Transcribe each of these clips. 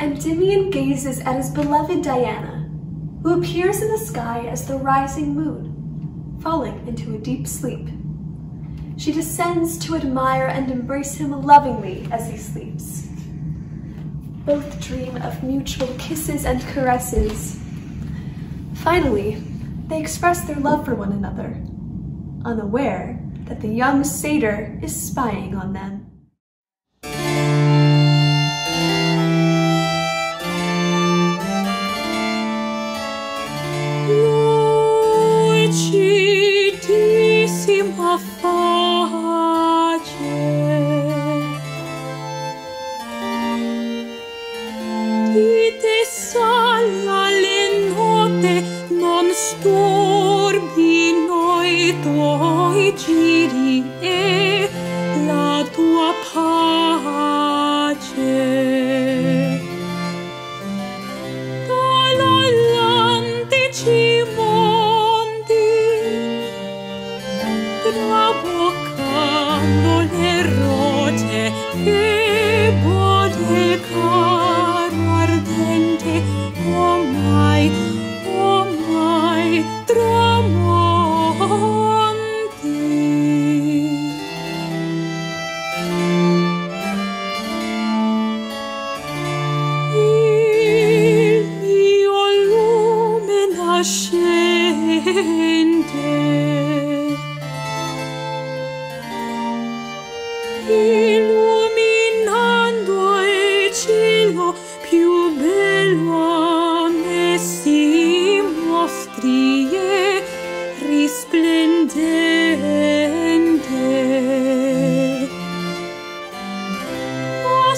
Endymion gazes at his beloved Diana, who appears in the sky as the rising moon, falling into a deep sleep. She descends to admire and embrace him lovingly as he sleeps. Both dream of mutual kisses and caresses. Finally, they express their love for one another, unaware that the young satyr is spying on them. Lucidissima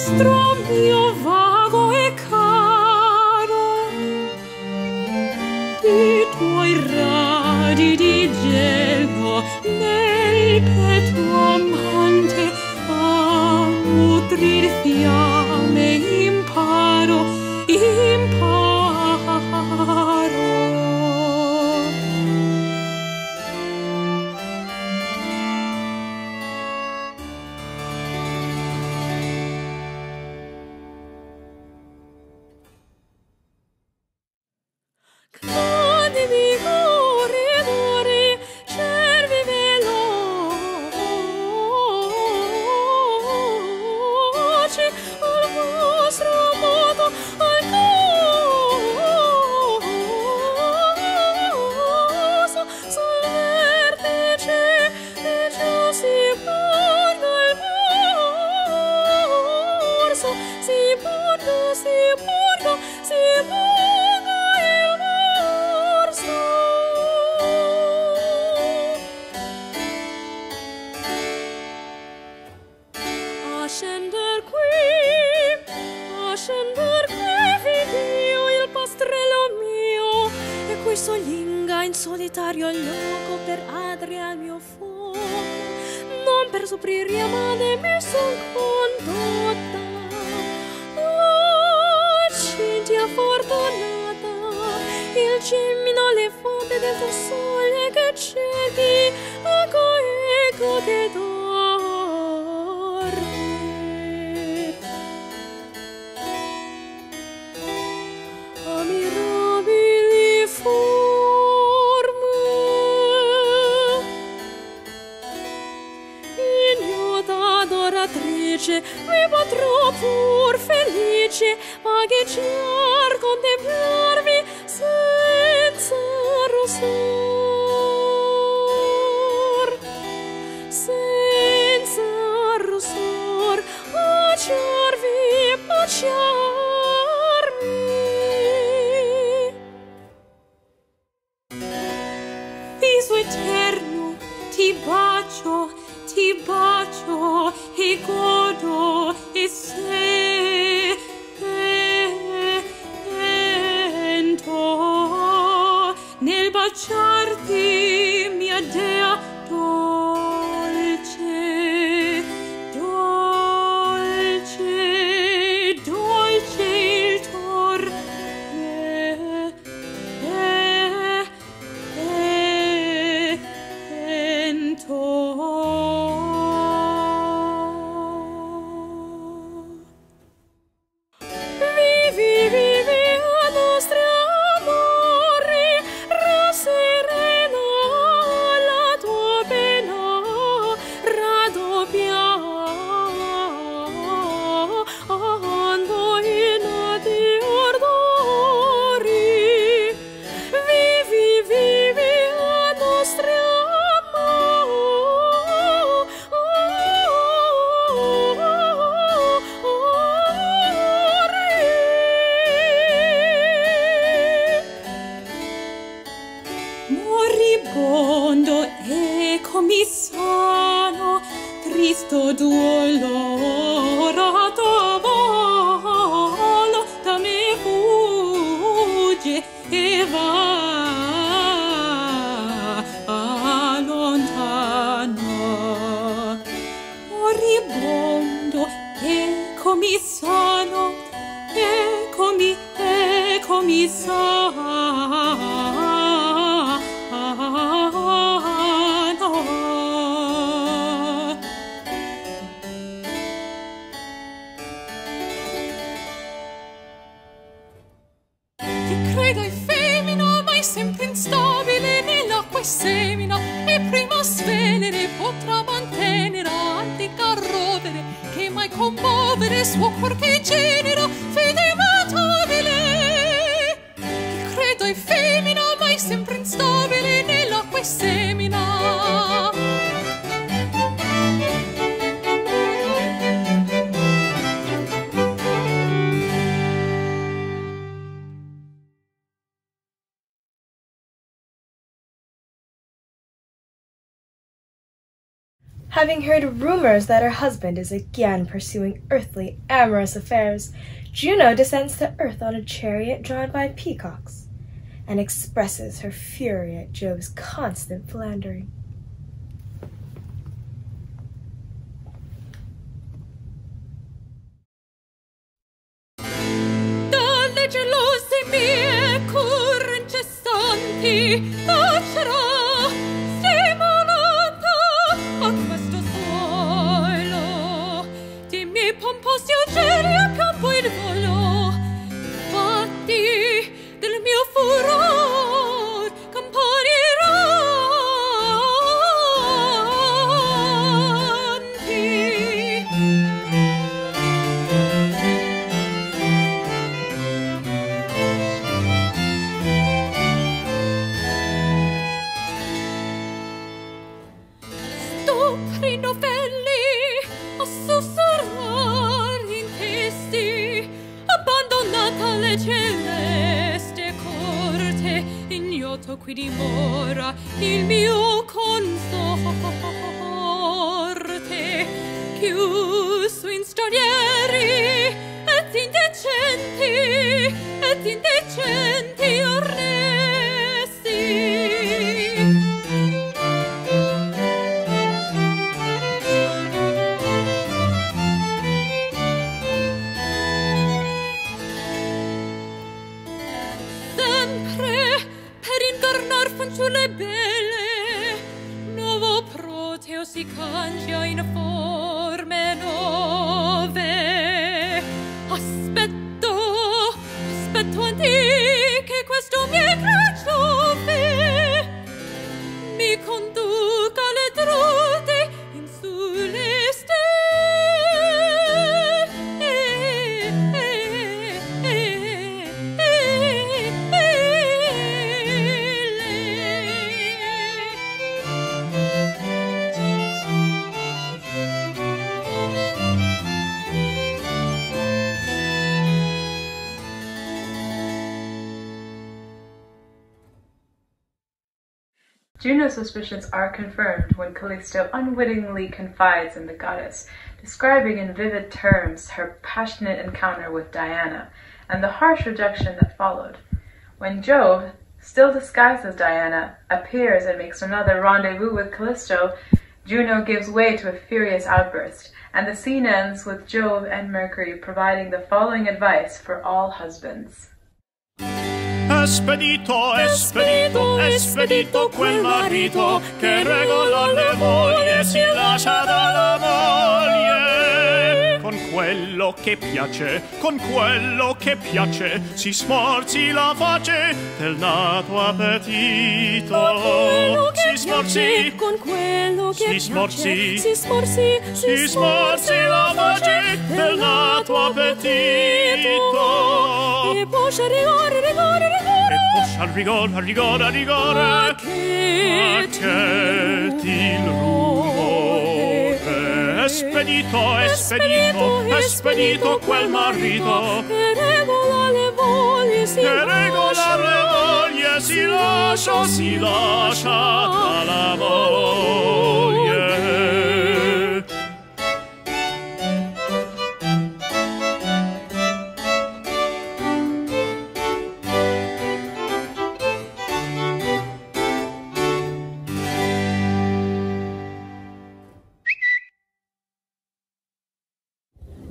nostro mio in solitario loco per adria mio fuoco, non per soffrire amate mi son condotta. Oh, Cintia fortunata, il cimino le fonte del tuo sole che ciechi, ecco, ecco che dorme. pace, ma che. abbracciarti mi ha detto eccomi sano Having heard rumors that her husband is again pursuing earthly, amorous affairs, Juno descends to earth on a chariot drawn by peacocks, and expresses her fury at Jove's constant philandering. Ignoto qui dimora il mio consorte chiuso in stranieri ed indecenti ed indecenti arresti fanciulle belle novo proteo si cangia in forme nove. Aspetto aspetto antiche suspicions are confirmed when Callisto unwittingly confides in the goddess, describing in vivid terms her passionate encounter with Diana and the harsh rejection that followed. When Jove, still disguised as Diana, appears and makes another rendezvous with Callisto, Juno gives way to a furious outburst, and the scene ends with Jove and Mercury providing the following advice for all husbands. Espedito, espedito, espedito quel marito che regola le moglie si lascia dalla moglie. Con quello che piace, con quello che piace, si smorzi la face del nato appetito. Si smorzi, con quello che Si smorzi. si smorzi si smorzi la face del nato appetito. e poscia rigore rigore Al rigore, al rigore, al rigore. che ti rumore. Espedito espedito espedito quel marito. Che regola le voglie si che regola le voglie si lascia si lascia dalla moglie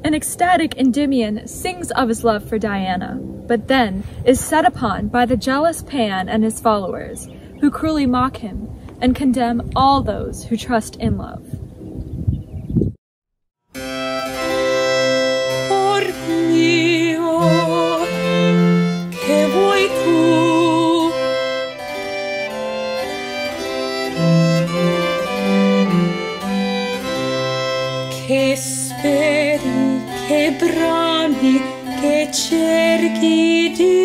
An ecstatic Endymion sings of his love for Diana, but then is set upon by the jealous Pan and his followers, who cruelly mock him and condemn all those who trust in love. cerchi di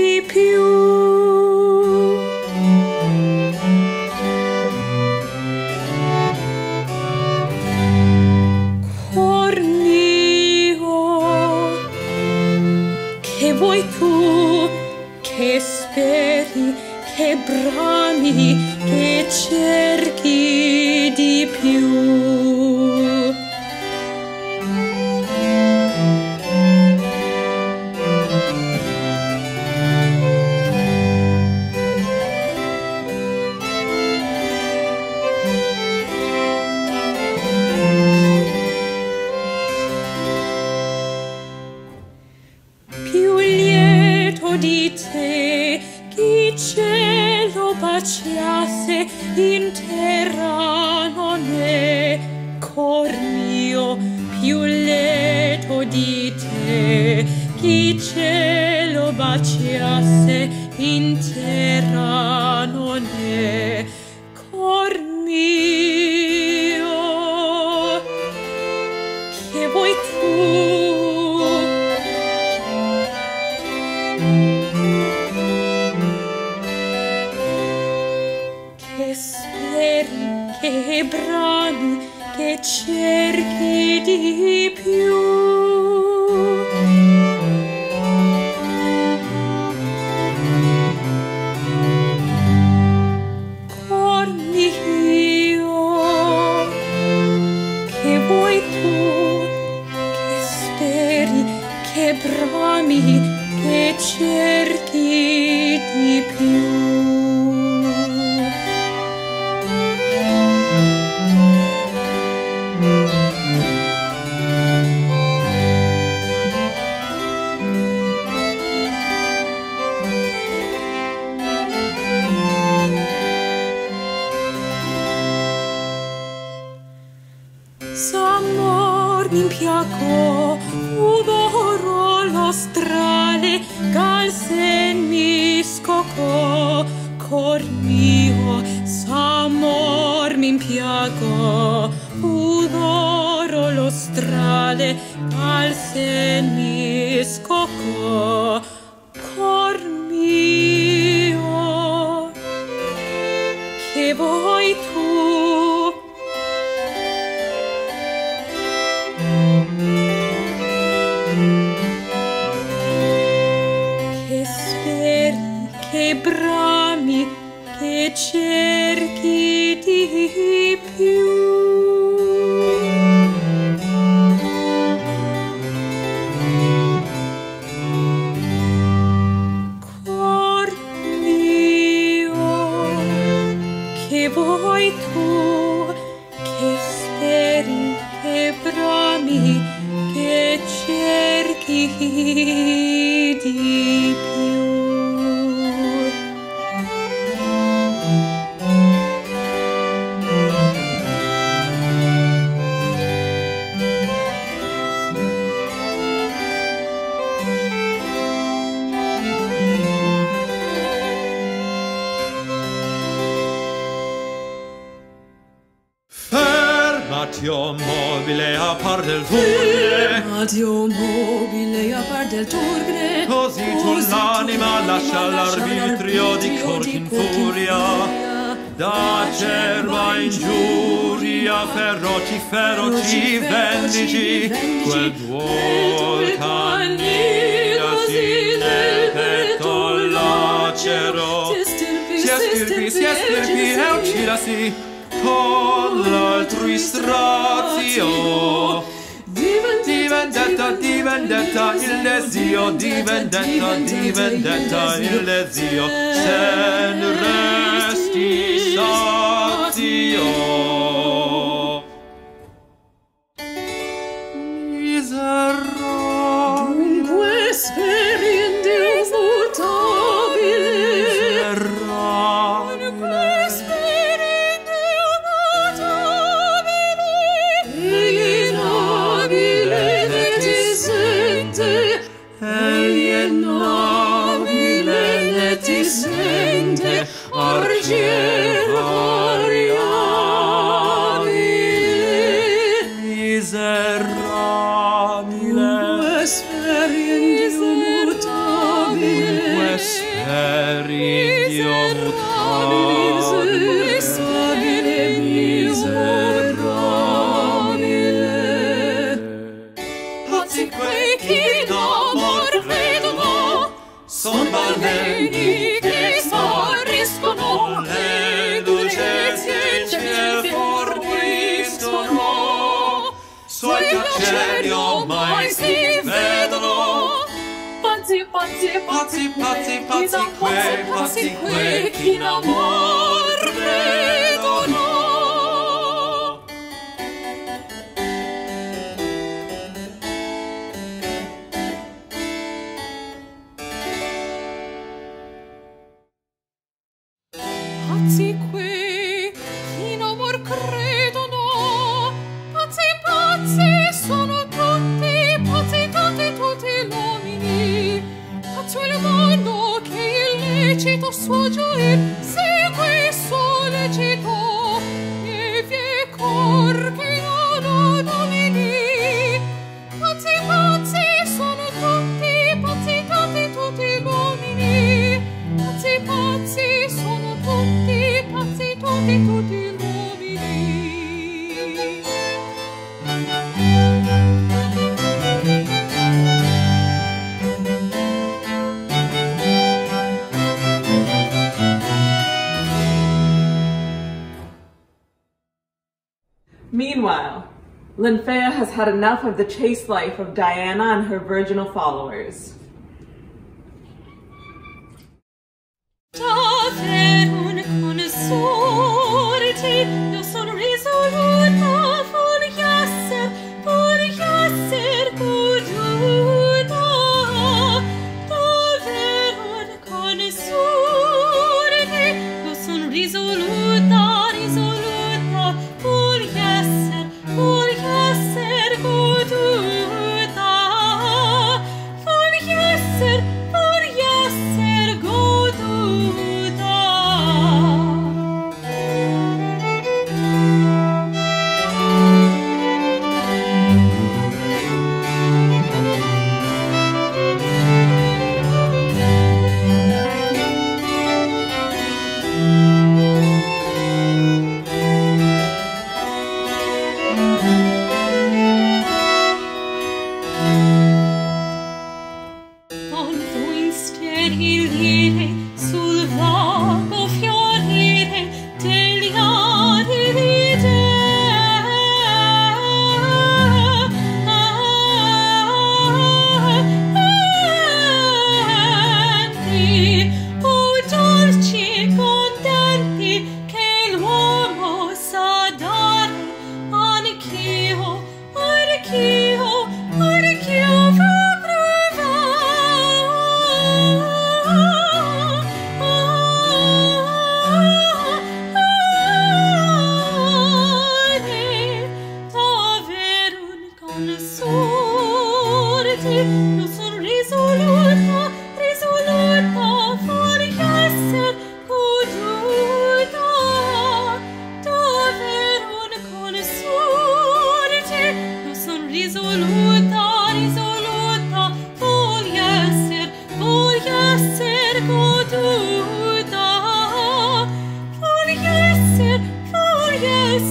baciasse speri, che brami, che cerchi di più. Che vuoi tu, che speri, che brami, che cerchi che vuoi tu? che speri, che brami, che cerchi mobile a par del turne. Radio mobile a par del turne. Così tu l'anima lascia l'arbitrio di corti in furia. Da cerva ingiuria feroci feroci vendici Quel duol candidasi nel petto lacero Si estirpi, si estirpi e uccidasi Strazio Di vendetta, di il desio Di vendetta, il desio Se ne resti sazio sende si vedono. Pazzi, pazzi, Pazzi, pazzi, pazzi, que, pazzi, que, chi in amor credono. Linfea has had enough of the chaste life of Diana and her virginal followers.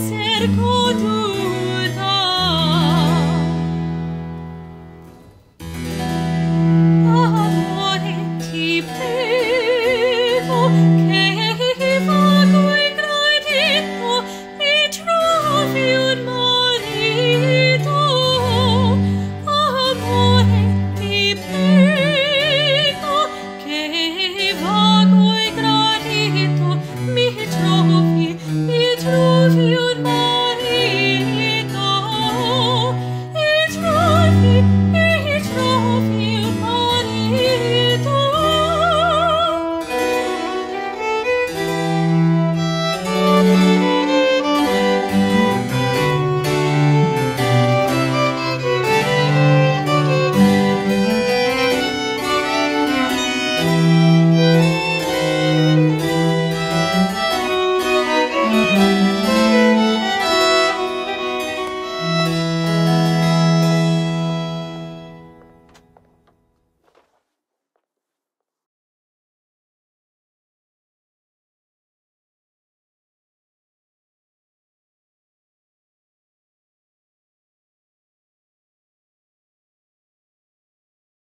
cerco tu